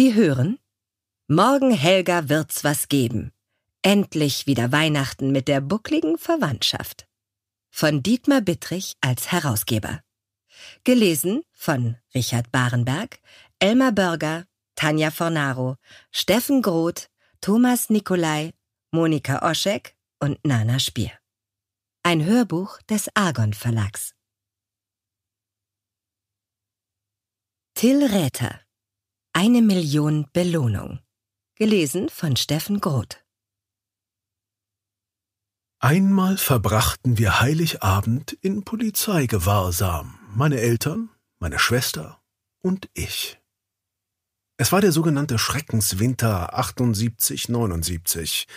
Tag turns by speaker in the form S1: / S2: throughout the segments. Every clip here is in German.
S1: Sie hören Morgen Helga wird's was geben. Endlich wieder Weihnachten mit der buckligen Verwandtschaft. Von Dietmar Bittrich als Herausgeber. Gelesen von Richard Barenberg, Elmar Börger, Tanja Fornaro, Steffen Groth, Thomas Nikolai, Monika Oschek und Nana Spier. Ein Hörbuch des Argon Verlags. Till Räther. Eine Million Belohnung. Gelesen von Steffen Groth.
S2: Einmal verbrachten wir Heiligabend in Polizeigewahrsam, meine Eltern, meine Schwester und ich. Es war der sogenannte Schreckenswinter 78, 79.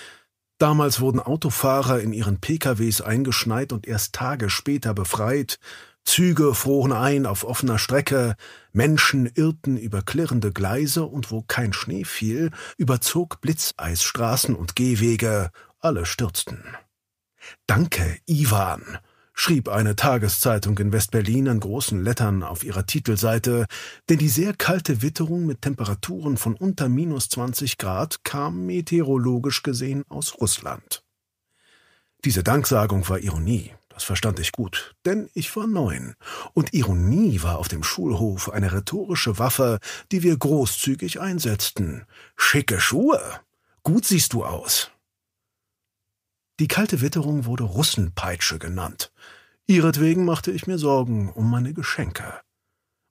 S2: Damals wurden Autofahrer in ihren PKWs eingeschneit und erst Tage später befreit. Züge fuhren ein auf offener Strecke, Menschen irrten über klirrende Gleise und wo kein Schnee fiel, überzog Blitzeis Straßen und Gehwege, alle stürzten. Danke, Ivan, schrieb eine Tageszeitung in Westberlin an großen Lettern auf ihrer Titelseite, denn die sehr kalte Witterung mit Temperaturen von unter minus 20 Grad kam meteorologisch gesehen aus Russland. Diese Danksagung war Ironie, das verstand ich gut, denn ich war neun, und Ironie war auf dem Schulhof eine rhetorische Waffe, die wir großzügig einsetzten. Schicke Schuhe. Gut siehst du aus. Die kalte Witterung wurde Russenpeitsche genannt. Ihretwegen machte ich mir Sorgen um meine Geschenke.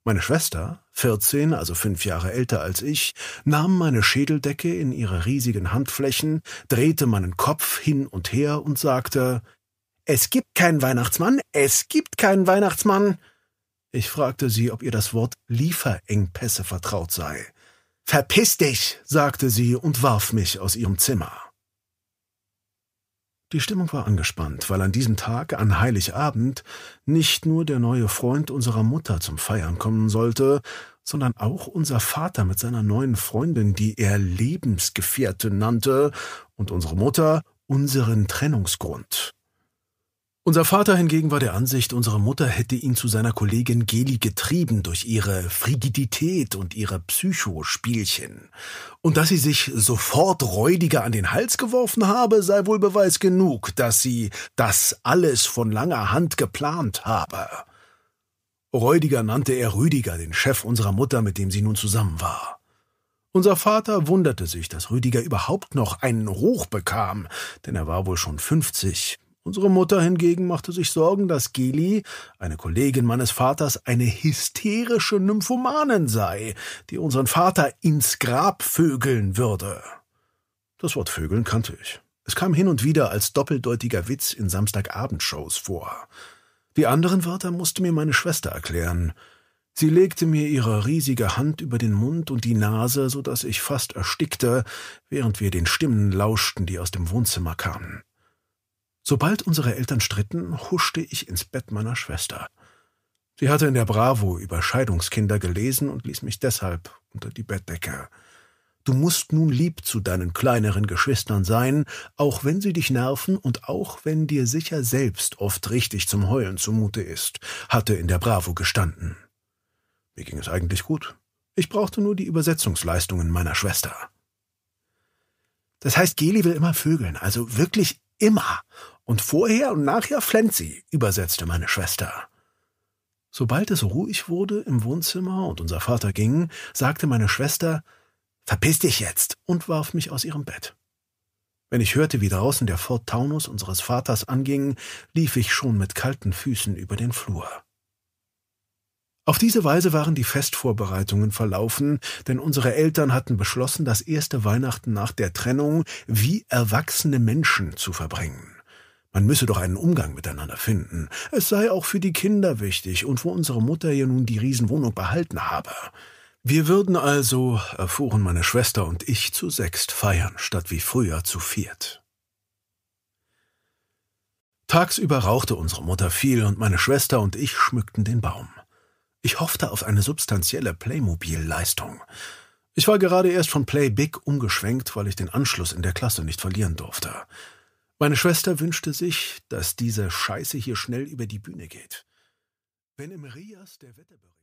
S2: Meine Schwester, vierzehn, also fünf Jahre älter als ich, nahm meine Schädeldecke in ihre riesigen Handflächen, drehte meinen Kopf hin und her und sagte Es gibt keinen Weihnachtsmann, es gibt keinen Weihnachtsmann. Ich fragte sie, ob ihr das Wort Lieferengpässe vertraut sei. Verpiss dich, sagte sie und warf mich aus ihrem Zimmer. Die Stimmung war angespannt, weil an diesem Tag, an Heiligabend, nicht nur der neue Freund unserer Mutter zum Feiern kommen sollte, sondern auch unser Vater mit seiner neuen Freundin, die er Lebensgefährtin nannte, und unsere Mutter unseren Trennungsgrund. Unser Vater hingegen war der Ansicht, unsere Mutter hätte ihn zu seiner Kollegin Geli getrieben durch ihre Frigidität und ihre Psychospielchen. Und dass sie sich sofort räudiger an den Hals geworfen habe, sei wohl Beweis genug, dass sie das alles von langer Hand geplant habe. Räudiger nannte er Rüdiger, den Chef unserer Mutter, mit dem sie nun zusammen war. Unser Vater wunderte sich, dass Rüdiger überhaupt noch einen Hoch bekam, denn er war wohl schon fünfzig Unsere Mutter hingegen machte sich Sorgen, dass Geli, eine Kollegin meines Vaters, eine hysterische Nymphomanin sei, die unseren Vater ins Grab vögeln würde. Das Wort Vögeln kannte ich. Es kam hin und wieder als doppeldeutiger Witz in Samstagabendshows vor. Die anderen Wörter musste mir meine Schwester erklären. Sie legte mir ihre riesige Hand über den Mund und die Nase, so dass ich fast erstickte, während wir den Stimmen lauschten, die aus dem Wohnzimmer kamen. Sobald unsere Eltern stritten, huschte ich ins Bett meiner Schwester. Sie hatte in der Bravo über Scheidungskinder gelesen und ließ mich deshalb unter die Bettdecke. Du musst nun lieb zu deinen kleineren Geschwistern sein, auch wenn sie dich nerven und auch wenn dir sicher selbst oft richtig zum Heulen zumute ist, hatte in der Bravo gestanden. Mir ging es eigentlich gut. Ich brauchte nur die Übersetzungsleistungen meiner Schwester. Das heißt, Geli will immer vögeln, also wirklich immer. Und vorher und nachher flennt sie, übersetzte meine Schwester. Sobald es ruhig wurde im Wohnzimmer und unser Vater ging, sagte meine Schwester Verpiss dich jetzt und warf mich aus ihrem Bett. Wenn ich hörte, wie draußen der Ford Taunus unseres Vaters anging, lief ich schon mit kalten Füßen über den Flur. Auf diese Weise waren die Festvorbereitungen verlaufen, denn unsere Eltern hatten beschlossen, das erste Weihnachten nach der Trennung wie erwachsene Menschen zu verbringen. Man müsse doch einen Umgang miteinander finden. Es sei auch für die Kinder wichtig und wo unsere Mutter ja nun die Riesenwohnung behalten habe. Wir würden also, erfuhren meine Schwester und ich, zu sechst feiern, statt wie früher zu viert. Tagsüber rauchte unsere Mutter viel und meine Schwester und ich schmückten den Baum. Ich hoffte auf eine substanzielle Playmobil-Leistung. Ich war gerade erst von Play Big umgeschwenkt, weil ich den Anschluss in der Klasse nicht verlieren durfte. Meine Schwester wünschte sich, dass diese Scheiße hier schnell über die Bühne geht. Wenn im Rias der Wetterbericht